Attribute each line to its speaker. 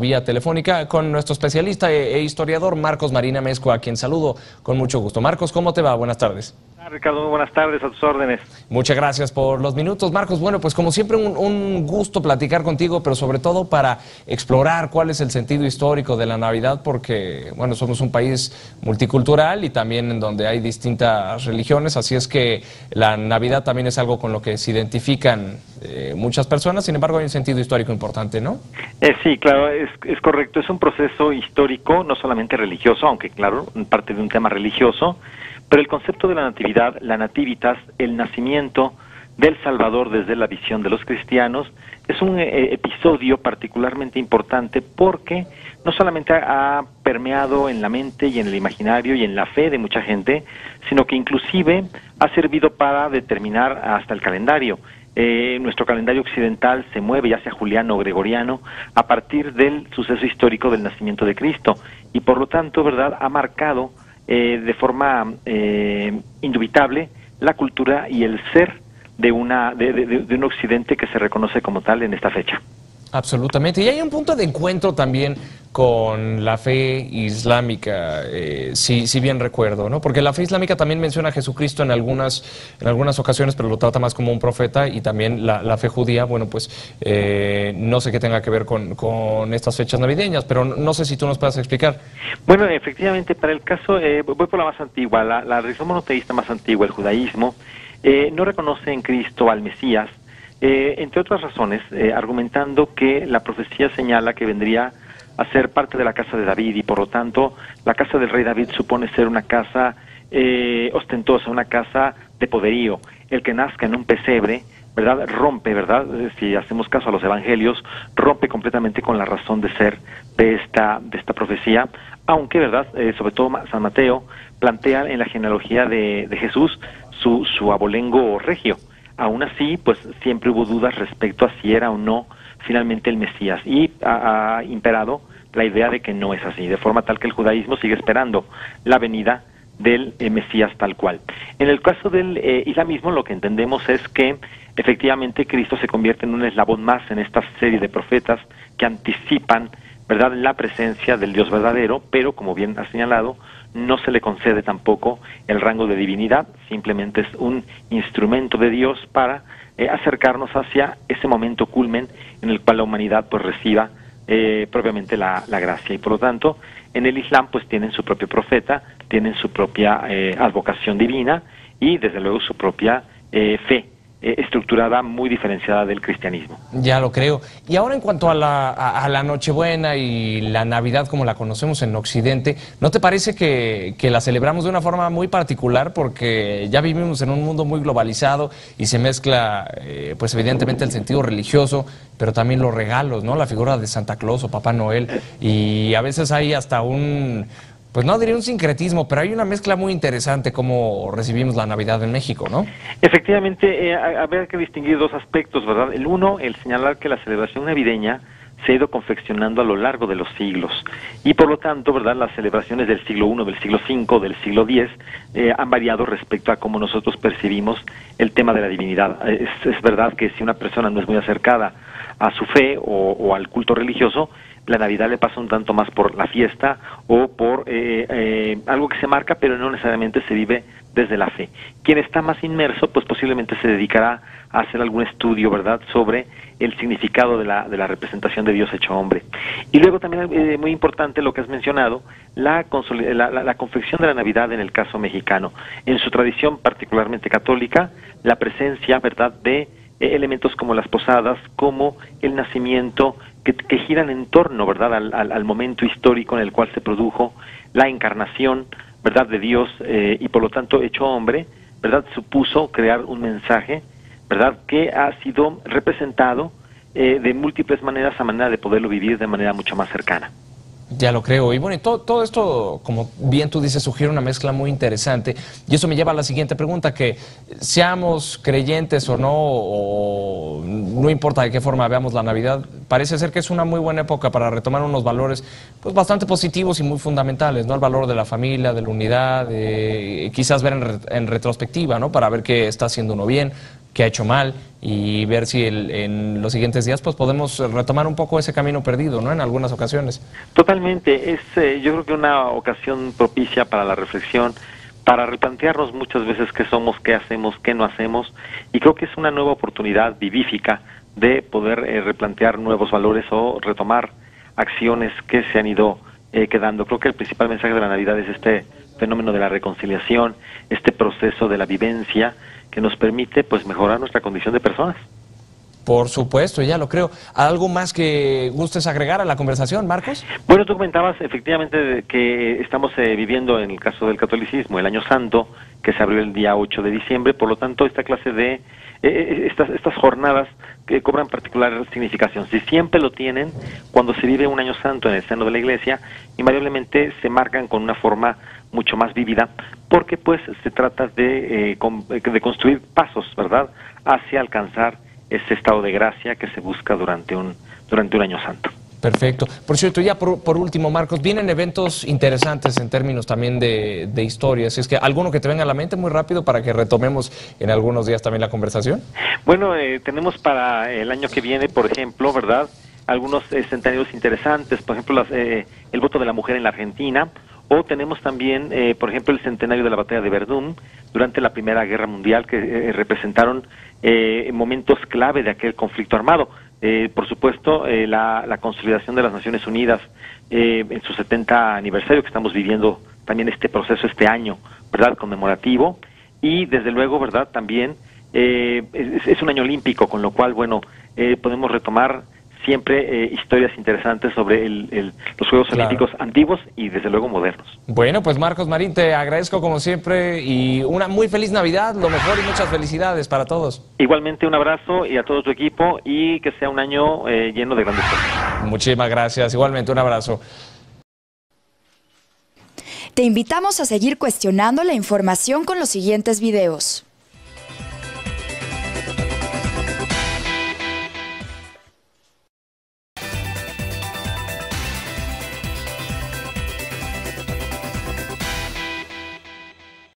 Speaker 1: vía telefónica con nuestro especialista e, e historiador Marcos Marina Mezco, a quien saludo con mucho gusto. Marcos, ¿cómo te va? Buenas tardes.
Speaker 2: Ricardo, muy buenas tardes, a tus órdenes.
Speaker 1: Muchas gracias por los minutos, Marcos. Bueno, pues como siempre un, un, gusto platicar contigo, pero sobre todo para explorar cuál es el sentido histórico de la Navidad, porque, bueno, somos un país multicultural y también en donde hay distintas religiones, así es que la Navidad también es algo con lo que se identifican eh, muchas personas, sin embargo hay un sentido histórico importante, ¿no?
Speaker 2: Eh, sí, claro, es, es correcto, es un proceso histórico, no solamente religioso, aunque claro, parte de un tema religioso, pero el concepto de la natividad, la nativitas, el nacimiento del Salvador desde la visión de los cristianos, es un eh, episodio particularmente importante porque no solamente ha permeado en la mente y en el imaginario y en la fe de mucha gente, sino que inclusive ha servido para determinar hasta el calendario. Eh, nuestro calendario occidental se mueve, ya sea juliano o gregoriano, a partir del suceso histórico del nacimiento de Cristo y por lo tanto, ¿verdad?, ha marcado eh, de forma eh, indubitable la cultura y el ser de, una, de, de un occidente que se reconoce como tal en esta fecha.
Speaker 1: Absolutamente. Y hay un punto de encuentro también con la fe islámica, eh, si, si, bien recuerdo, ¿no? Porque la fe islámica también menciona a Jesucristo en algunas, en algunas ocasiones, pero lo trata más como un profeta, y también la, la fe judía, bueno, pues eh, no sé qué tenga que ver con, con, estas fechas navideñas, pero no sé si tú nos puedes explicar.
Speaker 2: Bueno, efectivamente, para el caso, eh, voy por la más antigua, la, la religión monoteísta más antigua, el judaísmo, eh, no reconoce en Cristo al Mesías, eh, entre otras razones, eh, argumentando que la profecía señala que vendría a ser parte de la casa de David y por lo tanto la casa del rey David supone ser una casa eh, ostentosa, una casa de poderío. El que nazca en un pesebre, ¿verdad? Rompe, ¿verdad? Si hacemos caso a los evangelios, rompe completamente con la razón de ser de esta, de esta profecía, aunque, ¿verdad? sobre todo San Mateo plantea en la genealogía de, de Jesús su, su abolengo regio. Aún así, pues siempre hubo dudas respecto a si era o no finalmente el Mesías y ha, imperado la idea de que no es así, de forma tal que el judaísmo sigue esperando la venida del eh, Mesías tal cual. En el caso del eh, islamismo lo que entendemos es que efectivamente Cristo se convierte en un eslabón más en esta serie de profetas que anticipan verdad la presencia del Dios verdadero, pero como bien ha señalado, no se le concede tampoco el rango de divinidad, simplemente es un instrumento de Dios para eh, acercarnos hacia ese momento culmen en el cual la humanidad pues reciba eh, propiamente la, la, gracia. Y por lo tanto en el Islam pues tienen su propio profeta, tienen su propia eh, advocación divina y desde luego su propia eh, fe eh, estructurada muy diferenciada del cristianismo.
Speaker 1: Ya lo creo. Y ahora en cuanto a la, Nochebuena y la Navidad como la conocemos en Occidente, ¿no te parece que, que, la celebramos de una forma muy particular? Porque ya vivimos en un mundo muy globalizado y se mezcla, eh, pues evidentemente el sentido religioso, pero también los regalos, ¿no? La figura de Santa Claus o Papá Noel. Y a veces hay hasta un pues no diría un sincretismo, pero hay una mezcla muy interesante como recibimos la Navidad en México, ¿no?
Speaker 2: Efectivamente, eh, habría que distinguir dos aspectos, ¿verdad? El uno, el señalar que la celebración navideña se ha ido confeccionando a lo largo de los siglos y por lo tanto, ¿verdad? Las celebraciones del siglo I, del siglo V, del siglo X eh, han variado respecto a cómo nosotros percibimos el tema de la divinidad. Es, verdad que si una persona no es muy acercada a su fe o al culto religioso, la Navidad le pasa un tanto más por la fiesta o por eh, eh, algo que se marca, pero no necesariamente se vive desde la fe. Quien está más inmerso, pues posiblemente se dedicará a hacer algún estudio, ¿verdad?, sobre el significado de la, de la representación de Dios hecho hombre. Y luego también eh, muy importante lo que has mencionado, la, la, la, la confección de la Navidad en el caso mexicano. En su tradición particularmente católica, la presencia, ¿verdad?, de elementos como las posadas, como el nacimiento, que, que giran en torno, ¿verdad?, al, al, al, momento histórico en el cual se produjo la encarnación, ¿verdad?, de Dios eh, y por lo tanto hecho hombre, ¿verdad?, supuso crear un mensaje, ¿verdad?, que ha sido representado eh, de múltiples maneras a manera de poderlo vivir de manera mucho más cercana.
Speaker 1: Ya lo creo. Y bueno, y todo, todo, esto, como bien tú dices, sugiere una mezcla muy interesante. Y eso me lleva a la siguiente pregunta, que seamos creyentes o no, o no importa de qué forma veamos la Navidad, parece ser que es una muy buena época para retomar unos valores pues, bastante positivos y muy fundamentales, ¿no? El valor de la familia, de la unidad, de, quizás ver en, re, en retrospectiva, ¿no? Para ver qué está haciendo uno bien, que ha hecho mal y ver si en los siguientes días pues podemos retomar un poco ese camino perdido, ¿no? En algunas ocasiones.
Speaker 2: Totalmente, es eh, yo creo que una ocasión propicia para la reflexión, para replantearnos muchas veces qué somos, qué hacemos, qué no hacemos y creo que es una nueva oportunidad vivífica de poder eh, replantear nuevos valores o retomar acciones que se han ido eh, quedando. Creo que el principal mensaje de la Navidad es este fenómeno de la reconciliación, este proceso de la vivencia que nos permite pues mejorar nuestra condición de personas.
Speaker 1: Por supuesto, ya lo creo. ¿Algo más que gustes agregar a la conversación, Marcos?
Speaker 2: Bueno, tú comentabas efectivamente que estamos eh, viviendo en el caso del catolicismo el Año Santo, que se abrió el día 8 de diciembre, por lo tanto esta clase de eh, eh, estas, estas jornadas que cobran particular significación. Si siempre lo tienen, cuando se vive un Año Santo en el seno de la Iglesia, invariablemente se marcan con una forma mucho más vívida, porque pues se trata de, de construir pasos, ¿verdad?, hacia alcanzar ese estado de gracia que se busca durante un, durante un año santo.
Speaker 1: Perfecto. Por cierto, ya por, último, Marcos, vienen eventos interesantes en términos también de, de historias. ¿Es que alguno que te venga a la mente muy rápido para que retomemos en algunos días también la conversación?
Speaker 2: Bueno, eh, tenemos para el año que viene, por ejemplo, ¿verdad? Algunos eh, centenarios interesantes, por ejemplo, las, eh, el voto de la mujer en la Argentina, o tenemos también, por ejemplo, el centenario de la batalla de Verdún durante la Primera Guerra Mundial, que representaron eh, momentos clave de aquel conflicto armado. Eh, por supuesto, eh, la, consolidación de las Naciones Unidas eh, en su 70 aniversario, que estamos viviendo también este proceso este año, ¿verdad?, conmemorativo. Y desde luego, ¿verdad?, también es, un año olímpico, con lo cual, bueno, podemos retomar siempre eh, historias interesantes sobre los Juegos Olímpicos antiguos y desde luego modernos.
Speaker 1: Bueno, pues Marcos Marín, te agradezco como siempre y una muy feliz Navidad, lo mejor y muchas felicidades para todos.
Speaker 2: Igualmente un abrazo y a todo tu equipo y que sea un año eh, lleno de grandes cosas.
Speaker 1: Muchísimas gracias, igualmente un abrazo.
Speaker 3: Te invitamos a seguir cuestionando la información con los siguientes videos.